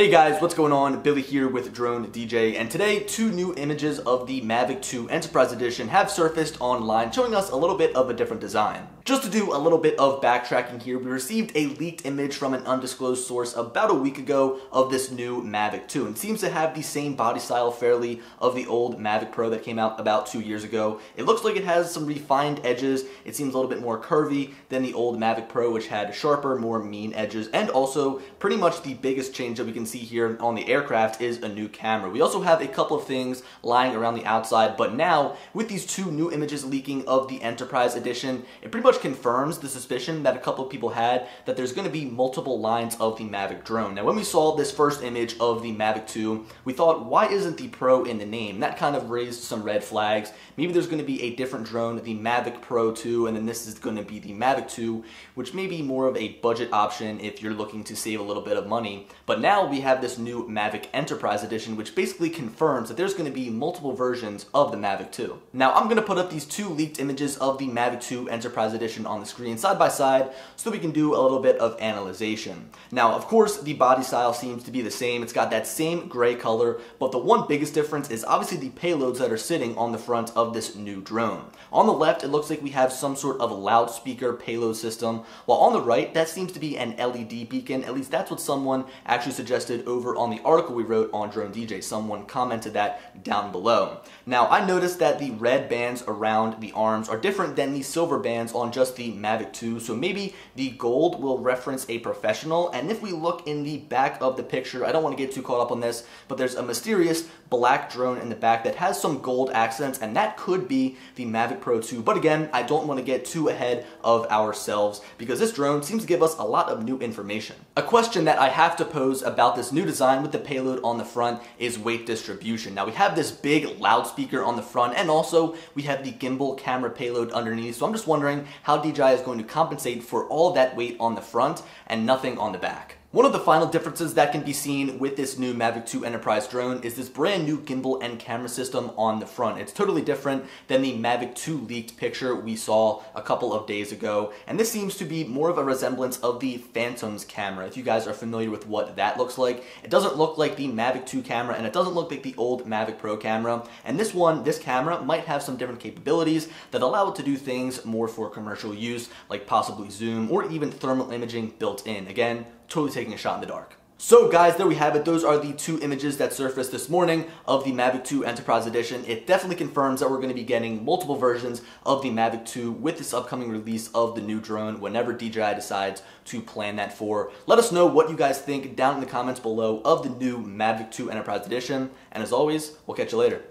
Hey guys, what's going on? Billy here with Drone DJ, and today two new images of the Mavic 2 Enterprise Edition have surfaced online showing us a little bit of a different design. Just to do a little bit of backtracking here, we received a leaked image from an undisclosed source about a week ago of this new Mavic 2, and seems to have the same body style fairly of the old Mavic Pro that came out about two years ago. It looks like it has some refined edges, it seems a little bit more curvy than the old Mavic Pro which had sharper, more mean edges, and also pretty much the biggest change that we can can see here on the aircraft is a new camera. We also have a couple of things lying around the outside, but now with these two new images leaking of the Enterprise Edition, it pretty much confirms the suspicion that a couple of people had that there's going to be multiple lines of the Mavic drone. Now when we saw this first image of the Mavic 2, we thought why isn't the Pro in the name? That kind of raised some red flags. Maybe there's going to be a different drone, the Mavic Pro 2, and then this is going to be the Mavic 2, which may be more of a budget option if you're looking to save a little bit of money. But now we have this new Mavic Enterprise Edition, which basically confirms that there's going to be multiple versions of the Mavic 2. Now, I'm going to put up these two leaked images of the Mavic 2 Enterprise Edition on the screen side by side so we can do a little bit of analyzation. Now, of course, the body style seems to be the same. It's got that same gray color, but the one biggest difference is obviously the payloads that are sitting on the front of this new drone. On the left, it looks like we have some sort of loudspeaker payload system, while on the right, that seems to be an LED beacon. At least that's what someone actually suggested over on the article we wrote on Drone DJ. Someone commented that down below. Now, I noticed that the red bands around the arms are different than the silver bands on just the Mavic 2, so maybe the gold will reference a professional, and if we look in the back of the picture, I don't want to get too caught up on this, but there's a mysterious black drone in the back that has some gold accents, and that could be the Mavic Pro 2, but again, I don't want to get too ahead of ourselves, because this drone seems to give us a lot of new information. A question that I have to pose about this new new design with the payload on the front is weight distribution. Now we have this big loudspeaker on the front and also we have the gimbal camera payload underneath. So I'm just wondering how DJI is going to compensate for all that weight on the front and nothing on the back. One of the final differences that can be seen with this new Mavic 2 Enterprise drone is this brand new gimbal and camera system on the front. It's totally different than the Mavic 2 leaked picture we saw a couple of days ago, and this seems to be more of a resemblance of the Phantoms camera. If you guys are familiar with what that looks like, it doesn't look like the Mavic 2 camera, and it doesn't look like the old Mavic Pro camera, and this one, this camera, might have some different capabilities that allow it to do things more for commercial use, like possibly zoom or even thermal imaging built in. Again, totally taking a shot in the dark. So guys, there we have it. Those are the two images that surfaced this morning of the Mavic 2 Enterprise Edition. It definitely confirms that we're going to be getting multiple versions of the Mavic 2 with this upcoming release of the new drone whenever DJI decides to plan that for. Let us know what you guys think down in the comments below of the new Mavic 2 Enterprise Edition. And as always, we'll catch you later.